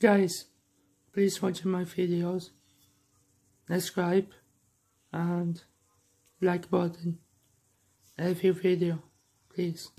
Guys, please watch my videos, subscribe and like button every video, please.